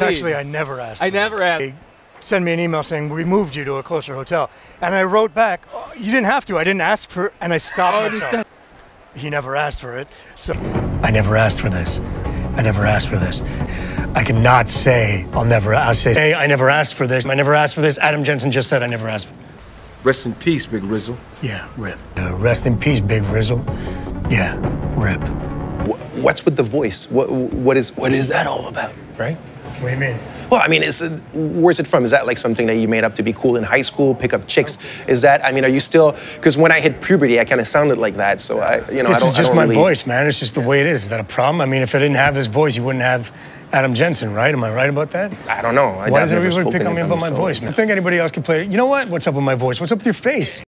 Actually, I never asked. I for never this. asked. They Send me an email saying we moved you to a closer hotel, and I wrote back, oh, "You didn't have to. I didn't ask for." And I stopped Oh, you He never asked for it, so I never asked for this. I never asked for this. I cannot say I'll never. I'll say hey, I never asked for this. I never asked for this. Adam Jensen just said I never asked. Rest in peace, Big Rizzle. Yeah, rip. Uh, rest in peace, Big Rizzle. Yeah, rip. What's with the voice? What what is what is that all about, right? What do you mean? Well, I mean, is it, where's it from? Is that like something that you made up to be cool in high school, pick up chicks? Is that? I mean, are you still? Because when I hit puberty, I kind of sounded like that. So I, you know, I This don't. is just don't my really, voice, man. It's just the way it is. Is that a problem? I mean, if I didn't have this voice, you wouldn't have Adam Jensen, right? Am I right about that? I don't know. I, Why I've does everybody pick on me about my so- voice, man? I think anybody else could play it. You know what? What's up with my voice? What's up with your face?